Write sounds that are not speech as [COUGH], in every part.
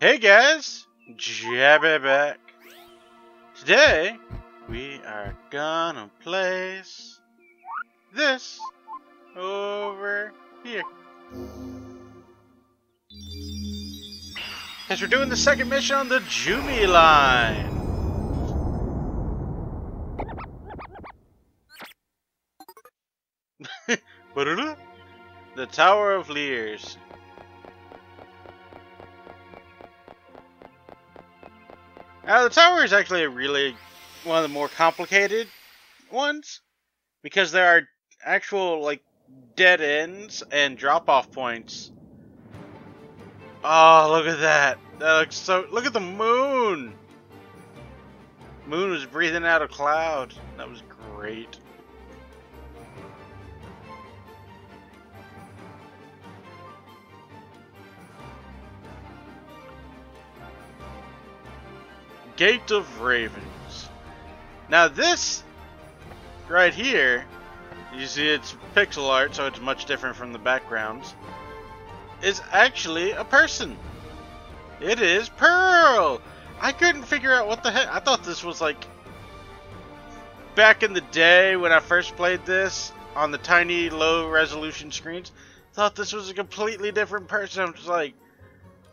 Hey guys, Jabby back. Today, we are gonna place this over here. Because we're doing the second mission on the Jumi line. [LAUGHS] the Tower of Leers. Now, the tower is actually really one of the more complicated ones because there are actual like dead ends and drop off points. Oh, look at that. That looks so look at the moon. Moon was breathing out a cloud. That was great. Gate of Ravens. Now this right here, you see it's pixel art, so it's much different from the backgrounds, is actually a person. It is Pearl! I couldn't figure out what the heck. I thought this was like back in the day when I first played this on the tiny low resolution screens. Thought this was a completely different person. I'm just like,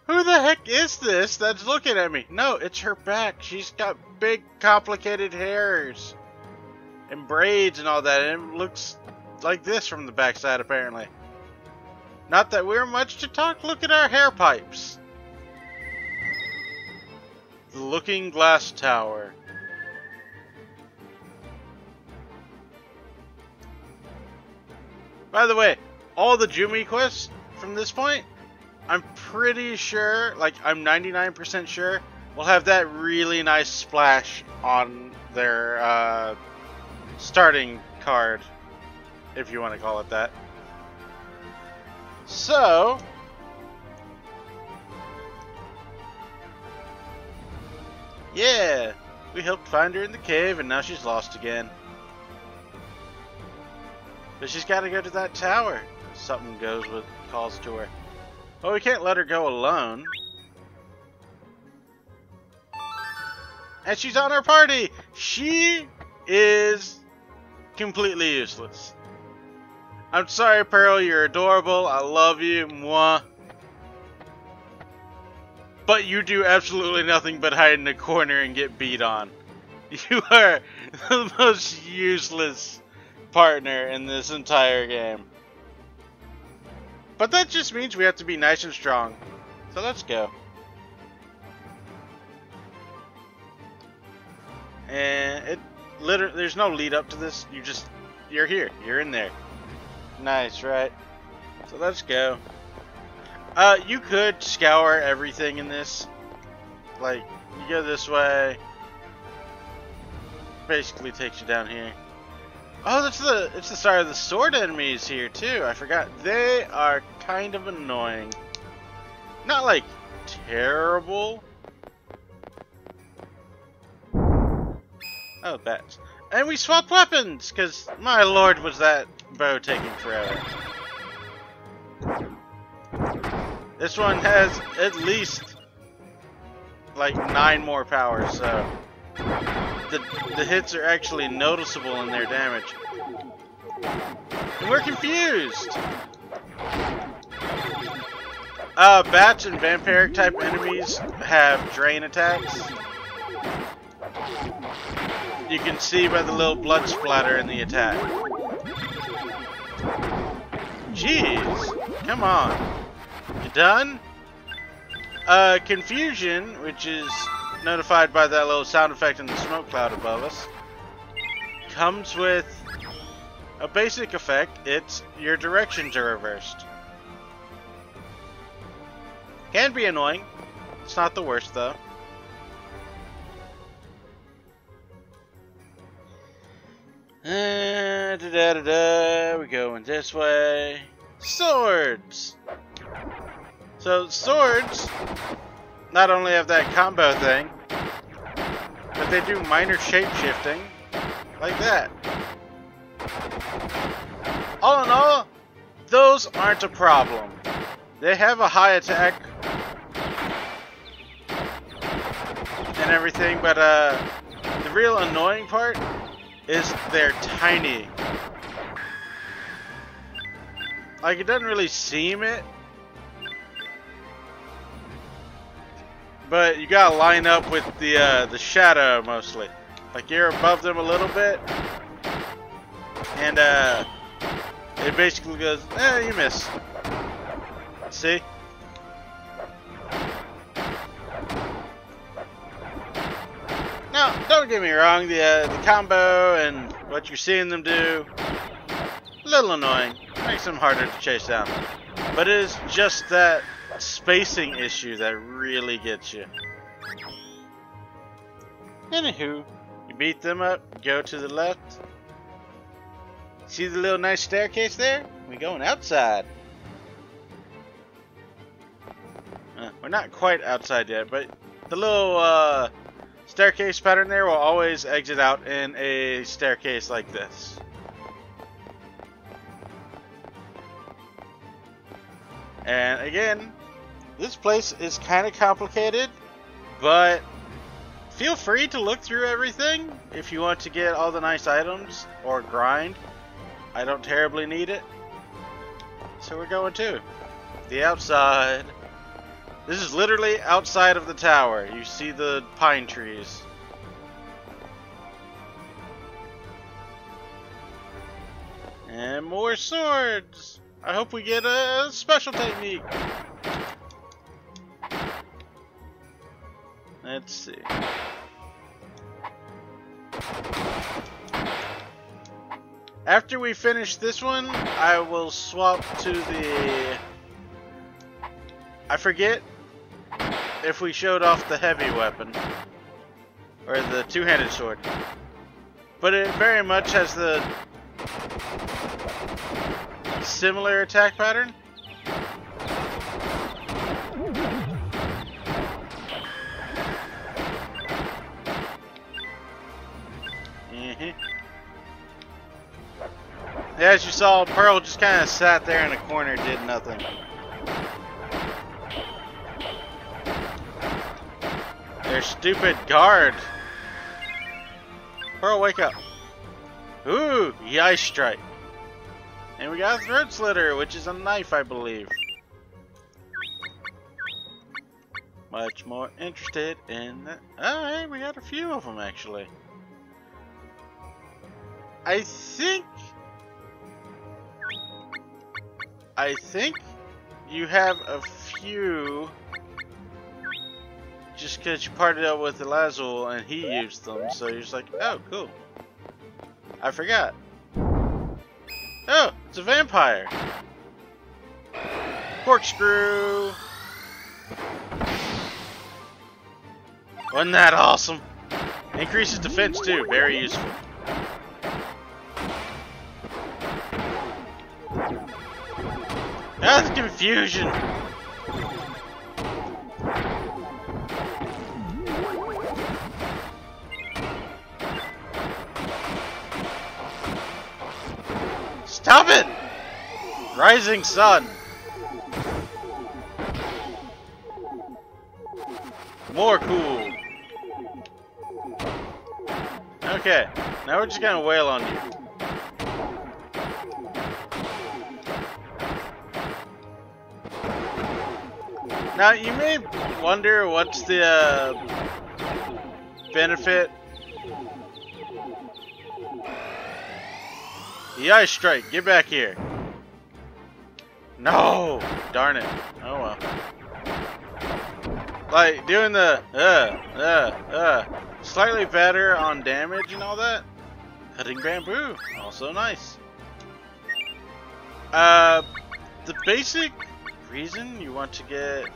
who the heck is this that's looking at me? No, it's her back. She's got big, complicated hairs. And braids and all that. And it looks like this from the backside, apparently. Not that we're much to talk. Look at our hair pipes. The Looking Glass Tower. By the way, all the Jumi quests from this point I'm pretty sure, like I'm 99% sure, we'll have that really nice splash on their uh, starting card, if you want to call it that. So, yeah, we helped find her in the cave and now she's lost again. But she's got to go to that tower. Something goes with calls to her. Well, we can't let her go alone. And she's on our party! She is completely useless. I'm sorry, Pearl, you're adorable. I love you. Mwah. But you do absolutely nothing but hide in a corner and get beat on. [LAUGHS] You are [LAUGHS] the most useless partner in this entire game. But that just means we have to be nice and strong. So let's go. And it literally, there's no lead up to this. You just, you're here. You're in there. Nice, right? So let's go. Uh, you could scour everything in this. Like, you go this way. Basically takes you down here. Oh, that's the it's the start of the sword enemies here too. I forgot. They are kind of annoying. Not like terrible. Oh, bats. And we swapped weapons, because my lord was that bow taking forever. This one has at least like nine more powers, so the, the hits are actually noticeable in their damage. And we're confused! Uh, bats and vampiric type enemies have drain attacks. You can see by the little blood splatter in the attack. Jeez, come on. You done? Uh, confusion, which is notified by that little sound effect in the smoke cloud above us, comes with a basic effect. It's your directions are reversed. Can be annoying. It's not the worst though. Uh, da da da da. We going this way. Swords. So swords not only have that combo thing, but they do minor shape shifting like that. All in all, those aren't a problem. They have a high attack and everything, but uh, the real annoying part is they're tiny. Like it doesn't really seem it, but you gotta line up with the uh, the shadow mostly. Like you're above them a little bit, and uh, it basically goes, eh, you miss. See? Now, don't get me wrong, the, uh, the combo and what you're seeing them do, a little annoying. Makes them harder to chase down. But it is just that spacing issue that really gets you. Anywho, you beat them up, go to the left. See the little nice staircase there? We're going outside. Uh, we're not quite outside yet, but the little uh, staircase pattern there will always exit out in a staircase like this. And again, this place is kind of complicated, but feel free to look through everything if you want to get all the nice items or grind. I don't terribly need it. So we're going to the outside. This is literally outside of the tower. You see the pine trees. And more swords. I hope we get a special technique. Let's see. After we finish this one, I will swap to the... I forget if we showed off the heavy weapon. Or the two-handed sword. But it very much has the similar attack pattern. As you saw, Pearl just kind of sat there in a corner, did nothing. Their stupid guard. Pearl, wake up. Ooh, the ice strike. And we got a throat slitter, which is a knife, I believe. Much more interested in that. Alright, we got a few of them, actually. I think... I think you have a few just because you partied up with Elazul and he used them, so you're just like, oh, cool. I forgot. Oh, it's a vampire. Corkscrew. Wasn't that awesome? Increases defense too, very useful. That's confusion. Stop it! Rising sun. More cool. Okay, now we're just gonna wail on you. Now, you may wonder what's the uh, benefit The ice strike, get back here. No! Darn it. Oh well. Like, doing the, uh, uh, uh, slightly better on damage and all that. Cutting bamboo, also nice. Uh, the basic reason you want to get...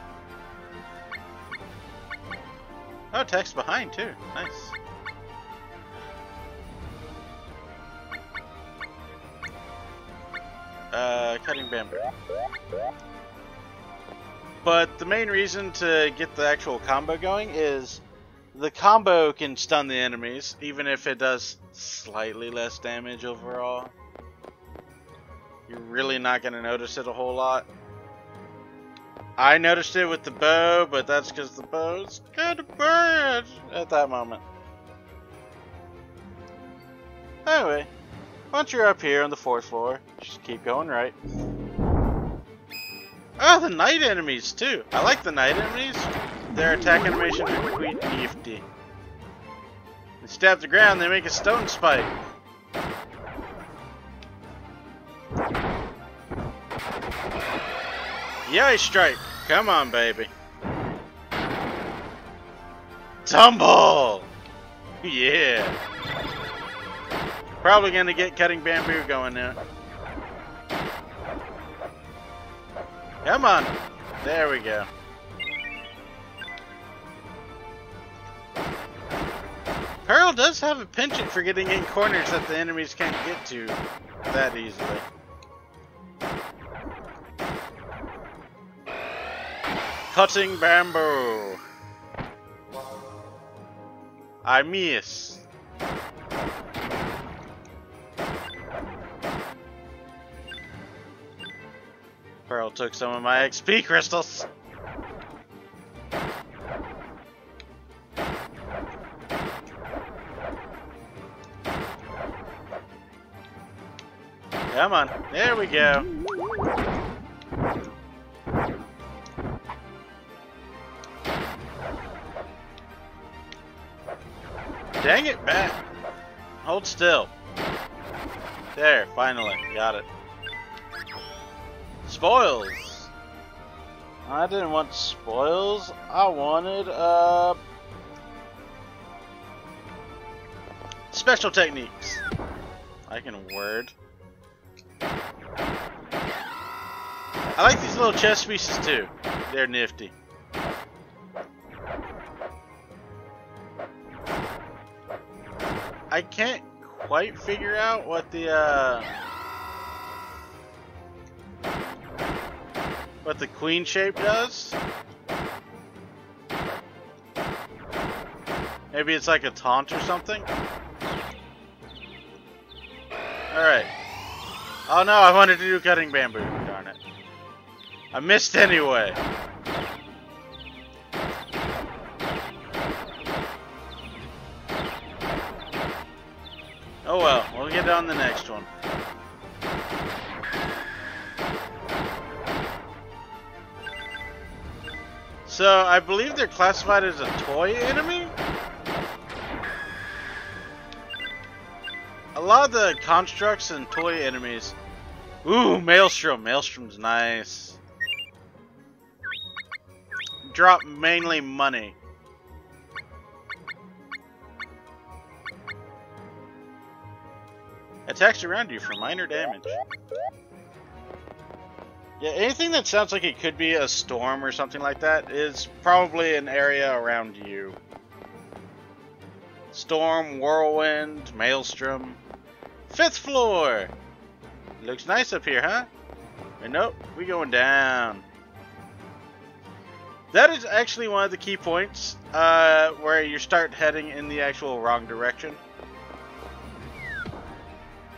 Oh, text behind too, nice. uh, cutting bamboo. But the main reason to get the actual combo going is the combo can stun the enemies, even if it does slightly less damage overall. You're really not going to notice it a whole lot. I noticed it with the bow, but that's because the bow's kind of bad at that moment. Anyway, once you're up here on the fourth floor, just keep going right. Oh, the night enemies too. I like the night enemies. Their attack animations are quite nifty. They stab the ground, they make a stone spike. Yay, strike! Come on, baby. Tumble! Yeah. Probably gonna get cutting bamboo going now. Come on. There we go. Pearl does have a penchant for getting in corners that the enemies can't get to that easily. Cutting bamboo. I miss. Pearl took some of my XP crystals. Come on. There we go. Still. There, finally. Got it. Spoils. I didn't want spoils. I wanted, uh... Special techniques. I can word. I like these little chest pieces too. They're nifty. I can't quite figure out what the, uh... what the queen shape does. Maybe it's like a taunt or something? Alright. Oh no, I wanted to do cutting bamboo. Darn it. I missed anyway. On the next one. So, I believe they're classified as a toy enemy? A lot of the constructs and toy enemies... Ooh, Maelstrom. Maelstrom's nice. Drop mainly money. Attacks around you for minor damage. Yeah, anything that sounds like it could be a storm or something like that is probably an area around you. Storm, whirlwind, maelstrom. Fifth floor! Looks nice up here, huh? And nope, we going down. That is actually one of the key points uh, where you start heading in the actual wrong direction.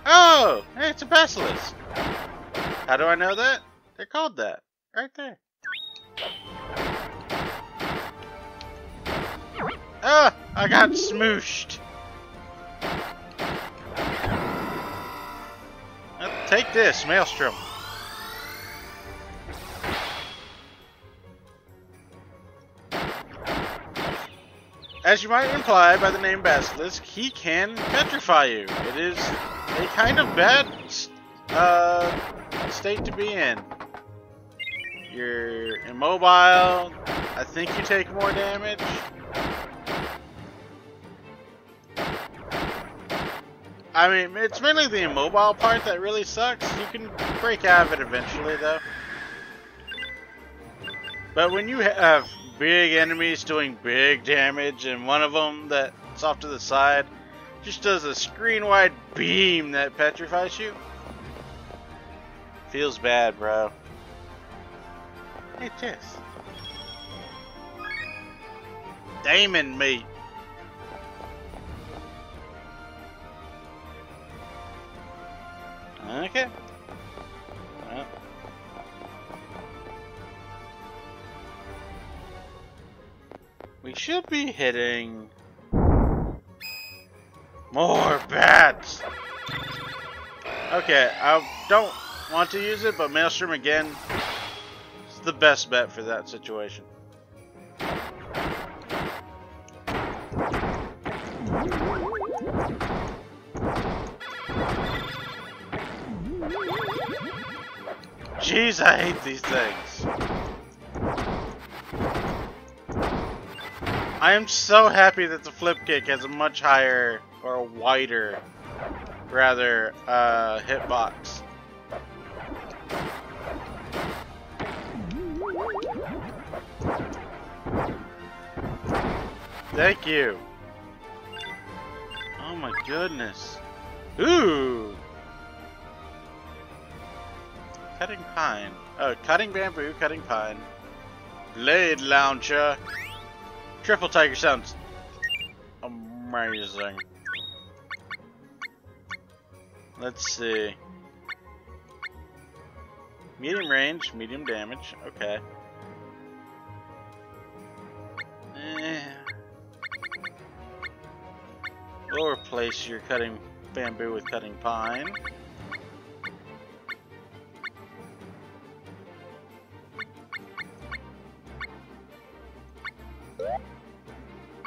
Oh, it's a basilisk. How do I know that? They're called that. Right there. Ah! I got smooshed. take this, Maelstrom. As you might imply by the name Basilisk, he can petrify you. It is a kind of bad uh, state to be in. You're immobile. I think you take more damage. I mean, it's mainly the immobile part that really sucks. You can break out of it eventually, though. But when you have big enemies doing big damage, and one of them that's off to the side just does a screen-wide beam that petrifies you, feels bad, bro. Hey, Tess. Damon meat. Okay. We should be hitting more bats. Okay, I don't want to use it, but Maelstrom again is the best bet for that situation. Jeez, I hate these things. I am so happy that the flip kick has a much higher or wider rather uh, hitbox. Thank you. Oh my goodness. Ooh. Cutting pine. Oh, cutting bamboo, cutting pine. Blade launcher. Triple tiger sounds amazing. Let's see. Medium range, medium damage. Okay. Eh. We'll replace your cutting bamboo with cutting pine.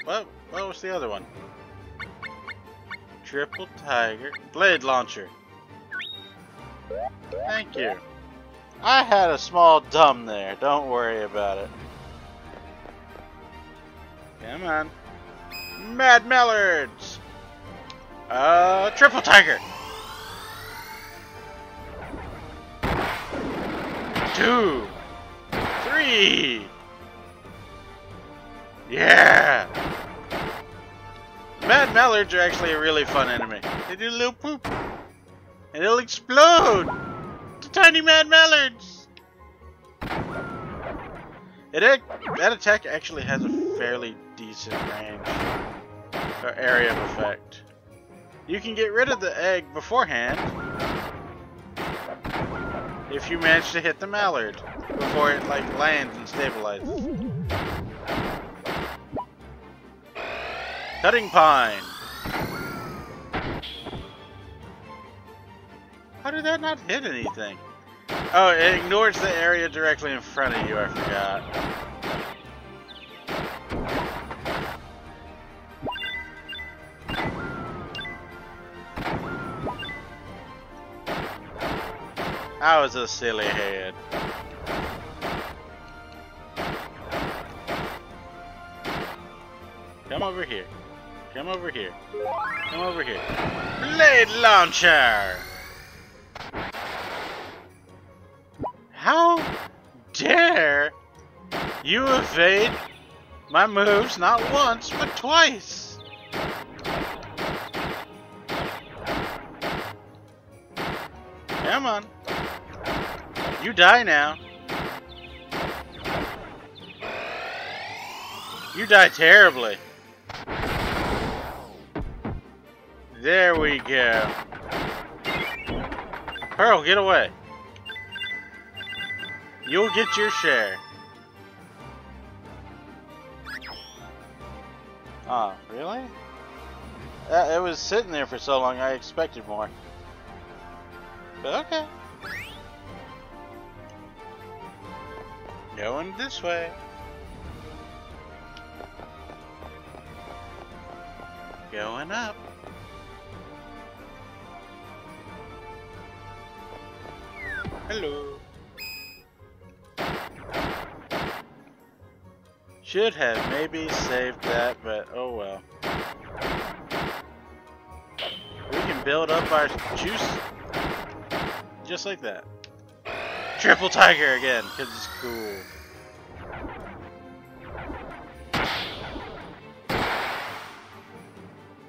What? What was the other one? Triple Tiger. Blade Launcher. Thank you. I had a small dumb there. Don't worry about it. Come on. Mad Mallards! Uh, Triple Tiger! Two! Three! Yeah! Mad Mallards are actually a really fun enemy. They do a little poop. And they'll explode! The tiny Mad Mallards! It, that attack actually has a fairly decent range. Or area of effect. You can get rid of the egg beforehand. If you manage to hit the mallard. Before it like lands and stabilizes. Cutting pine. How did that not hit anything? Oh, it ignores the area directly in front of you, I forgot. That was a silly head. Come over here. Come over here. Come over here. Blade launcher! How dare you evade my moves not once, but twice? Come on. You die now. You die terribly. There we go. Pearl, get away. You'll get your share. Oh, really? Uh, it was sitting there for so long, I expected more. But okay. Going this way. Going up. Hello. Should have maybe saved that, but oh well. We can build up our juice just like that. Triple Tiger again, because it's cool.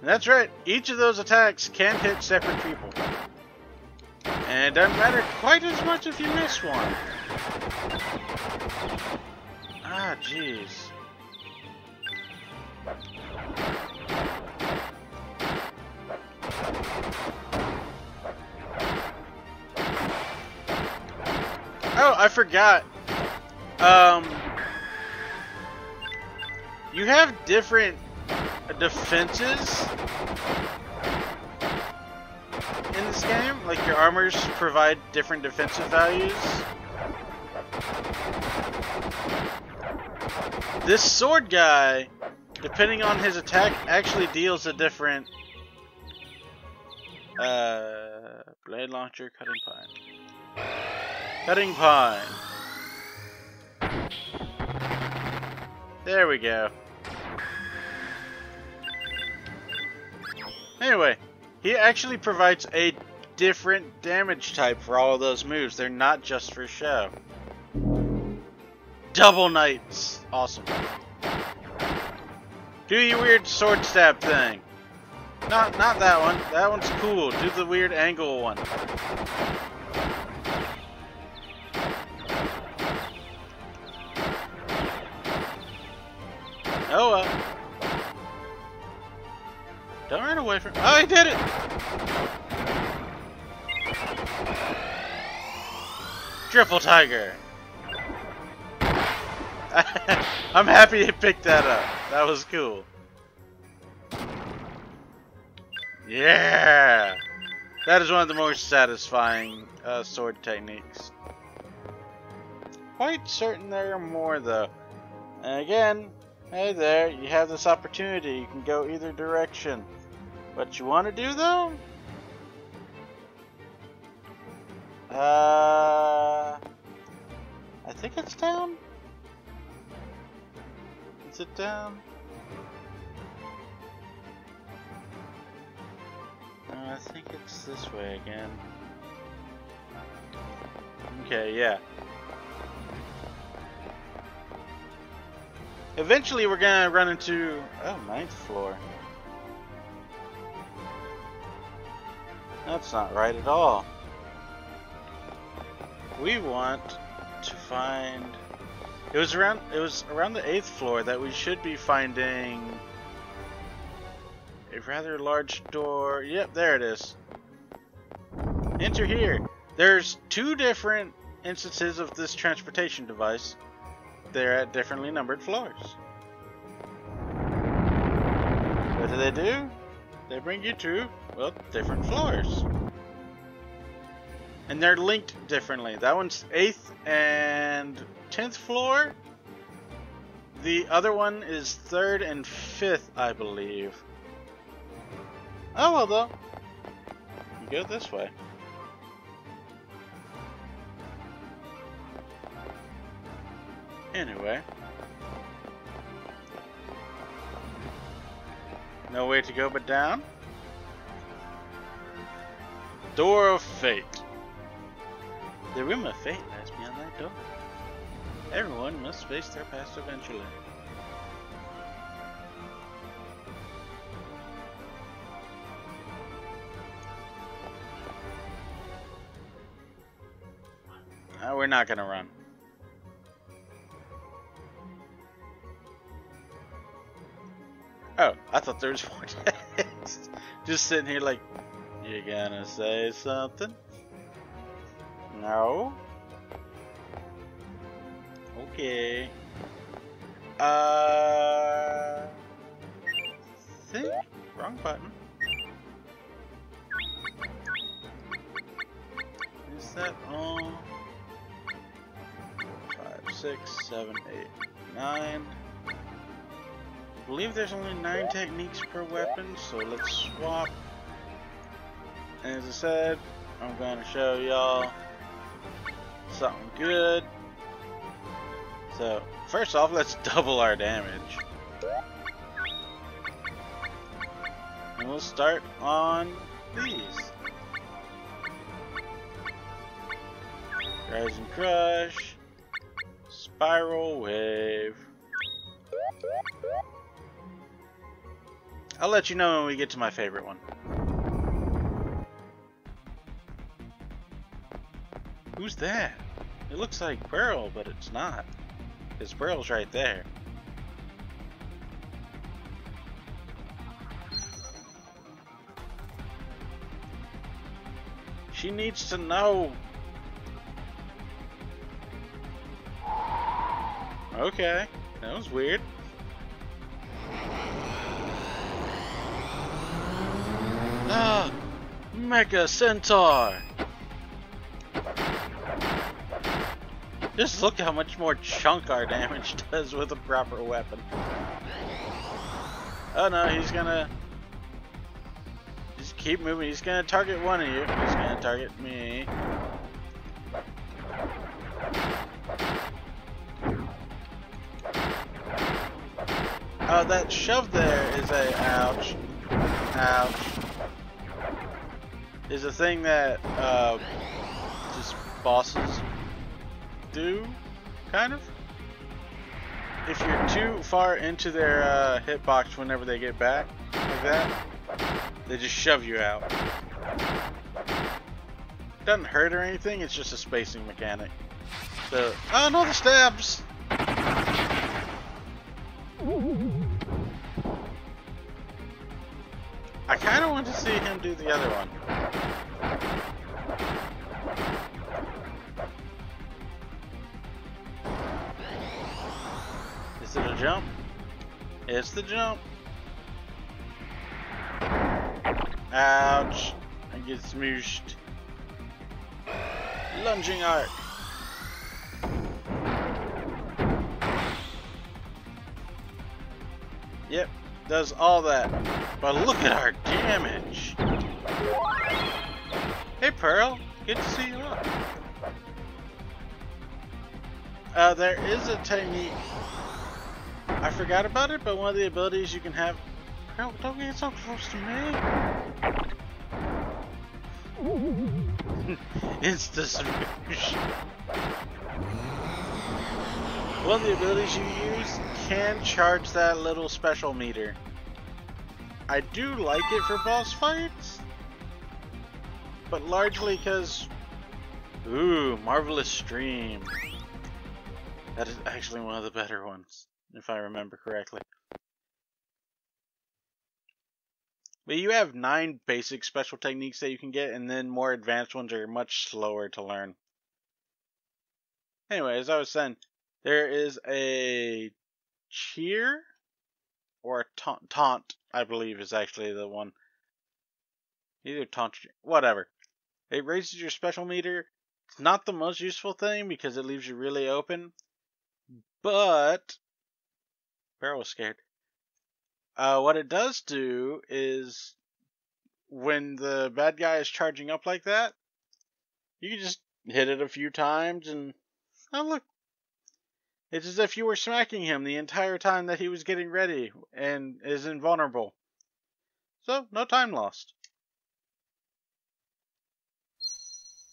that's right, each of those attacks can hit separate people. And it doesn't matter quite as much if you miss one. Ah, jeez. Oh, I forgot. Um, you have different defenses this game. Like your armors provide different defensive values. This sword guy, depending on his attack, actually deals a different uh, blade launcher, cutting pine. Cutting pine. There we go. Anyway, he actually provides a different damage type for all of those moves. They're not just for show. Double Knights. Awesome. Do your weird sword stab thing. Not not that one. That one's cool. Do the weird angle one. Oh well. Don't run away from- Oh, he did it! Triple Tiger! [LAUGHS] I'm happy he picked that up. That was cool. Yeah! That is one of the most satisfying uh, sword techniques. Quite certain there are more though. And again, hey there, you have this opportunity. You can go either direction. What you want to do though? Uh, I think it's down. Is it down? I think it's this way again. Okay, yeah. Eventually we're gonna run into... Oh, ninth floor. That's not right at all. We want to find... It was around it was around the eighth floor that we should be finding a rather large door. Yep, there it is. Enter here. There's two different instances of this transportation device. They're at differently numbered floors. What do they do? They bring you to, well, different floors. And they're linked differently. That one's 8th and 10th floor. The other one is 3rd and 5th, I believe. Oh well though. You go this way. Anyway. No way to go but down. Door of Fate. The room of fate lies beyond that door. Everyone must face their past eventually. Uh, we're not gonna run. Oh, I thought there was [LAUGHS] more. Just sitting here like, you gonna say something? No? Okay. Uh... Think? Wrong button. Is that all? Five, six, seven, eight, nine. I believe there's only nine techniques per weapon, so let's swap. As I said, I'm going to show y'all something good. So, first off, let's [LAUGHS] double our damage. And we'll start on these. Rising Crush, Spiral Wave. I'll let you know when we get to my favorite one. Who's that? It looks like Pearl, but it's not. Because Pearl's right there. She needs to know. Okay, that was weird. Ah, Mega Centaur! Just look how much more chunk our damage [LAUGHS] does with a proper weapon. Oh no, he's gonna... Just keep moving. He's gonna target one of you. He's gonna target me. Oh, that shove there is a ouch. Ouch. Is a thing that uh, just bosses do, kind of. If you're too far into their uh, hitbox whenever they get back, like that, they just shove you out. Doesn't hurt or anything, it's just a spacing mechanic. So, oh no, the stabs! I kind of want to see him do the other one. Jump? It's the jump. Ouch. I get smooshed. Lunging arc. Yep, does all that. But look at our damage. Hey Pearl, good to see you up. Uh, there is a technique. I forgot about it, but one of the abilities you can have. Pearl, don't get so close to me. [LAUGHS] Insta smoosh. One of the abilities you use can charge that little special meter. I do like it for boss fights, but largely because, ooh, Marvelous Stream. That is actually one of the better ones, if I remember correctly. But you have nine basic special techniques that you can get, and then more advanced ones are much slower to learn. Anyway, as I was saying, there is a cheer or a taunt, taunt, I believe is actually the one. Either taunt, whatever. It raises your special meter. It's not the most useful thing because it leaves you really open, but Barrel scared. Uh, what it does do is when the bad guy is charging up like that, you can just hit it a few times and oh look, it's as if you were smacking him the entire time that he was getting ready and is invulnerable. So, no time lost.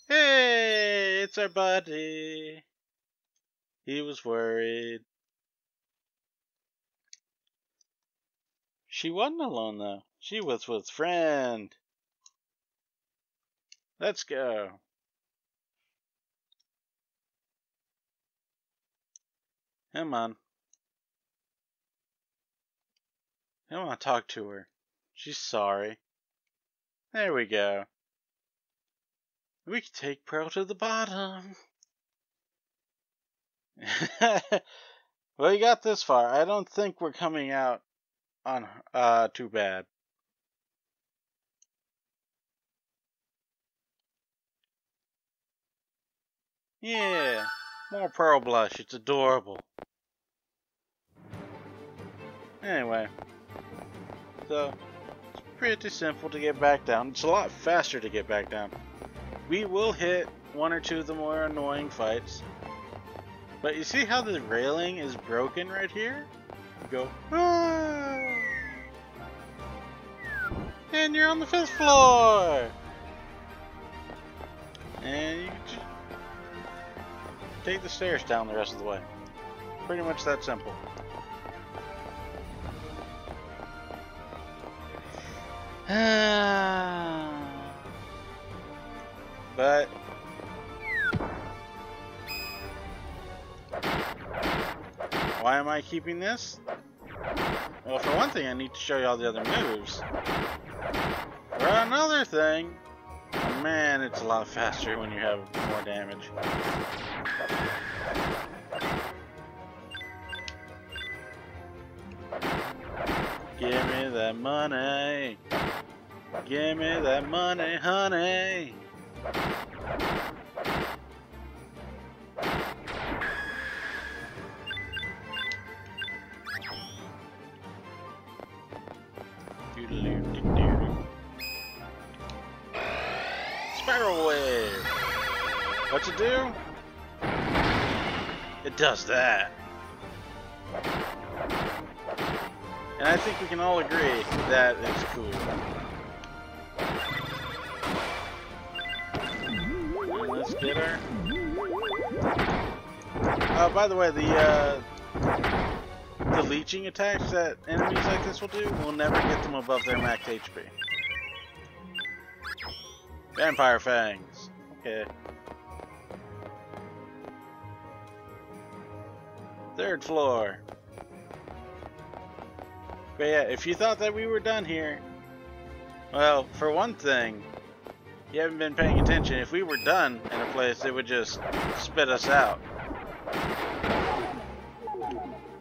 Hey, it's our buddy. He was worried. She wasn't alone though. She was with friend. Let's go. Come on. I want to talk to her. She's sorry. There we go. We can take Pearl to the bottom. [LAUGHS] well, you got this far. I don't think we're coming out on uh too bad. Yeah, more pearl blush. It's adorable. Anyway, so it's pretty simple to get back down. It's a lot faster to get back down. We will hit one or two of the more annoying fights. But you see how the railing is broken right here? You go, ah! And you're on the fifth floor! And you take the stairs down the rest of the way. Pretty much that simple. [SIGHS] but why am I keeping this? Well, for one thing, I need to show you all the other moves. Another thing, man, it's a lot faster when you have more damage. Give me that money. Give me that money, honey. Do? It does that. And I think we can all agree that it's cool. Let's get her. Uh, by the way, the uh, the leeching attacks that enemies like this will do will never get them above their max HP. Vampire fangs. Okay. Third floor. But yeah, if you thought that we were done here, well, for one thing, you haven't been paying attention. If we were done in a place, it would just spit us out.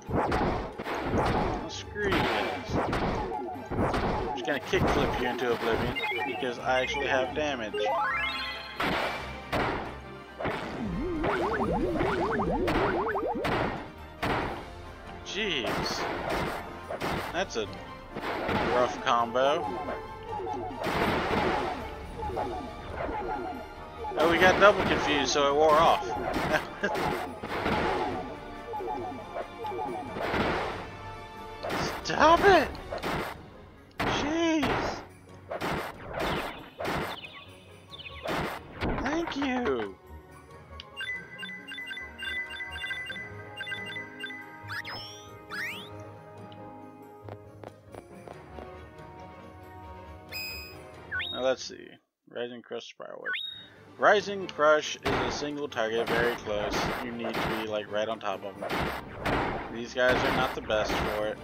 Oh, screw you guys. I'm just gonna kickflip you into oblivion because I actually have damage. Jeez. That's a rough combo. Oh, we got double confused, so it wore off. [LAUGHS] Stop it! Now let's see. Rising Crush Spiral Rising Crush is a single target, very close. You need to be like right on top of them. These guys are not the best for it.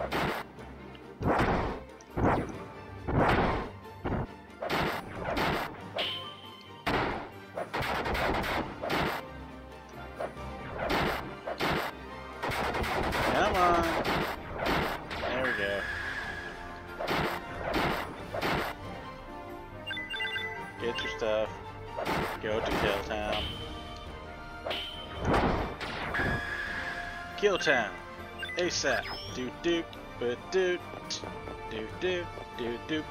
ASAP. Do do but do do do do do.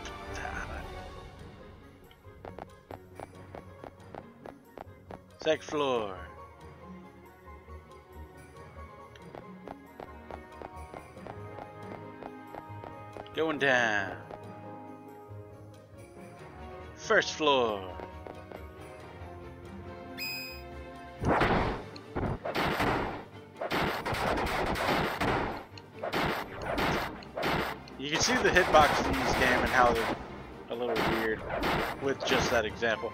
Second floor. Going down. First floor. You can see the hitbox in this game and how they're a little weird with just that example.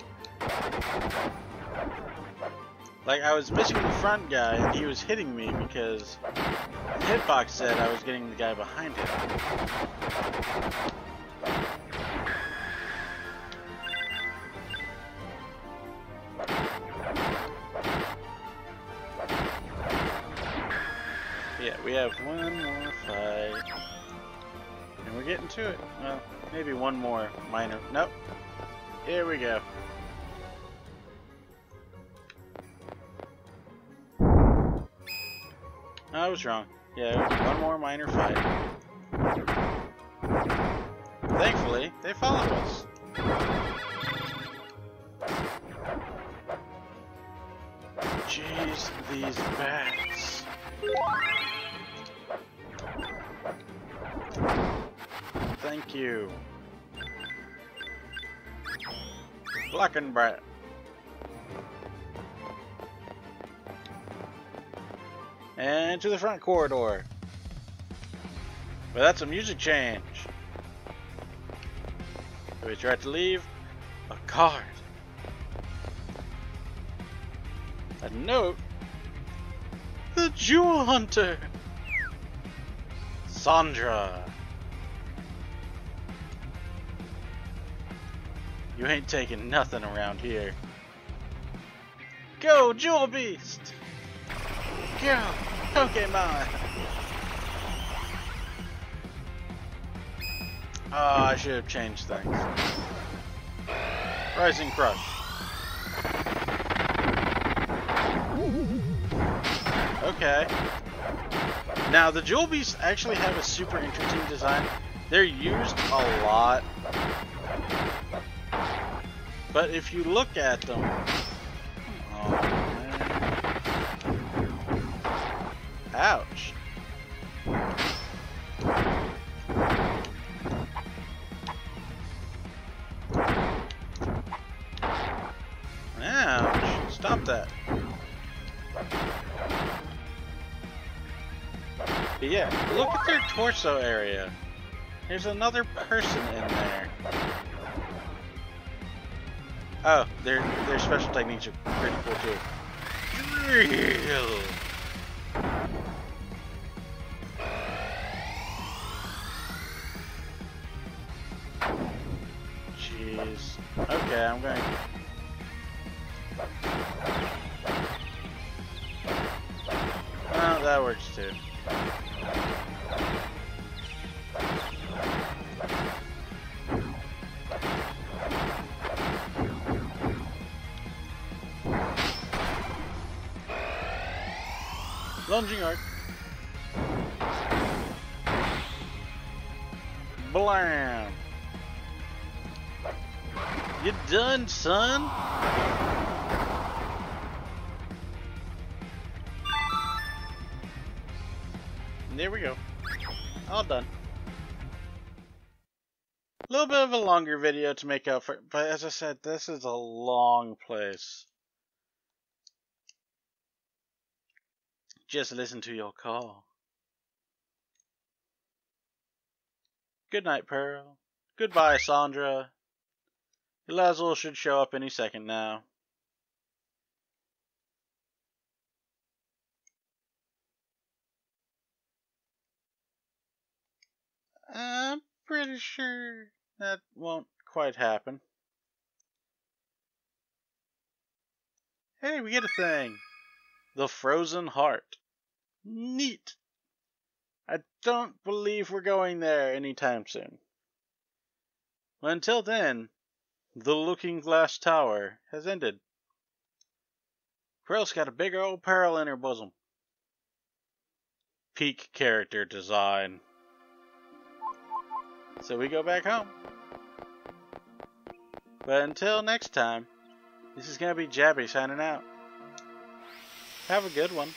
Like, I was missing the front guy and he was hitting me because the hitbox said I was getting the guy behind him. One more minor. Nope. Here we go. I was wrong. Yeah, one more minor fight. Thankfully, they followed us. Jeez, these bats. Thank you. Black and to the front corridor. But that's a music change. We try to leave a card. A note. The Jewel Hunter. Sandra. You ain't taking nothing around here. Go, Jewel Beast! Go, Pokemon! Oh, ah, I should have changed things. Rising Crush. Okay. Now, the Jewel Beasts actually have a super interesting design. They're used a lot. But if you look at them... Oh, Ouch. Ouch. Stop that. But yeah, look at their torso area. There's another person in there. Oh, their their special techniques are pretty cool too. Jeez. Okay, I'm going. Well, that works too. Lunging arc. Blam. You done, son? there we go. All done. A little bit of a longer video to make up for, but as I said, this is a long place. Just listen to your call. Good night, Pearl. Goodbye, Sandra. Elazul should show up any second now. I'm pretty sure that won't quite happen. Hey, we get a thing. The Frozen Heart. Neat. I don't believe we're going there anytime soon. Until then, the Looking Glass Tower has ended. Pearl's got a big old pearl in her bosom. Peak character design. So we go back home. But until next time, this is going to be Jabby signing out. Have a good one.